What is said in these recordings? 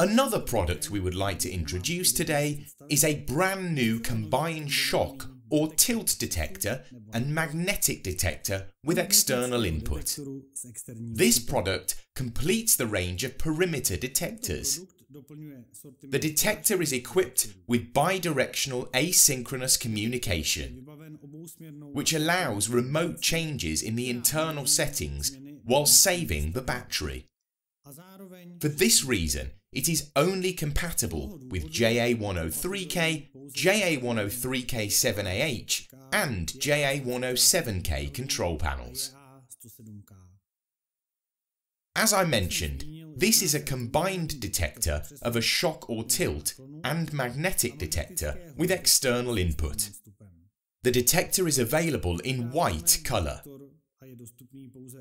Another product we would like to introduce today is a brand new combined shock or tilt detector and magnetic detector with external input. This product completes the range of perimeter detectors. The detector is equipped with bidirectional asynchronous communication, which allows remote changes in the internal settings while saving the battery. For this reason, it is only compatible with JA103K, JA103K7AH and JA107K control panels. As I mentioned, this is a combined detector of a shock or tilt and magnetic detector with external input. The detector is available in white colour.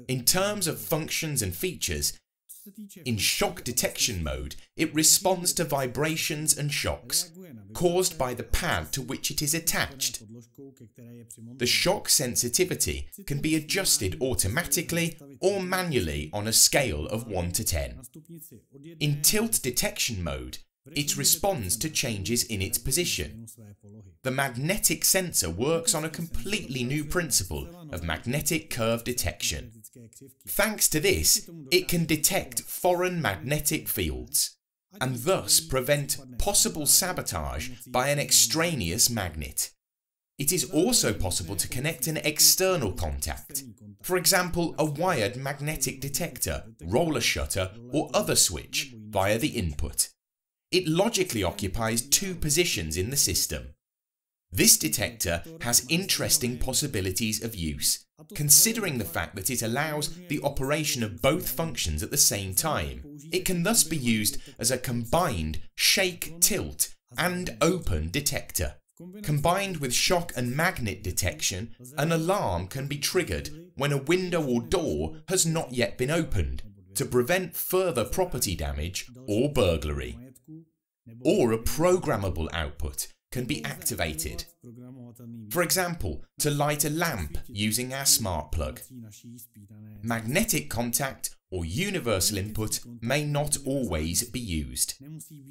In terms of functions and features, in shock detection mode, it responds to vibrations and shocks caused by the pad to which it is attached. The shock sensitivity can be adjusted automatically or manually on a scale of 1 to 10. In tilt detection mode, it responds to changes in its position. The magnetic sensor works on a completely new principle of magnetic curve detection. Thanks to this, it can detect foreign magnetic fields and thus prevent possible sabotage by an extraneous magnet. It is also possible to connect an external contact, for example a wired magnetic detector, roller shutter or other switch via the input. It logically occupies two positions in the system. This detector has interesting possibilities of use, considering the fact that it allows the operation of both functions at the same time. It can thus be used as a combined shake, tilt and open detector. Combined with shock and magnet detection, an alarm can be triggered when a window or door has not yet been opened to prevent further property damage or burglary or a programmable output can be activated. For example, to light a lamp using our smart plug. Magnetic contact or universal input may not always be used.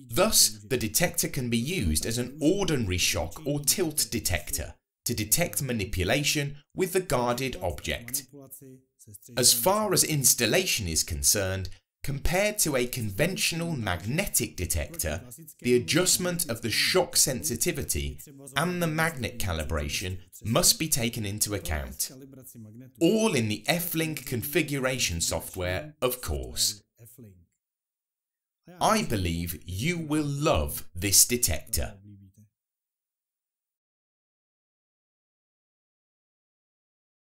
Thus, the detector can be used as an ordinary shock or tilt detector to detect manipulation with the guarded object. As far as installation is concerned, Compared to a conventional magnetic detector, the adjustment of the shock sensitivity and the magnet calibration must be taken into account. All in the F-Link configuration software, of course. I believe you will love this detector.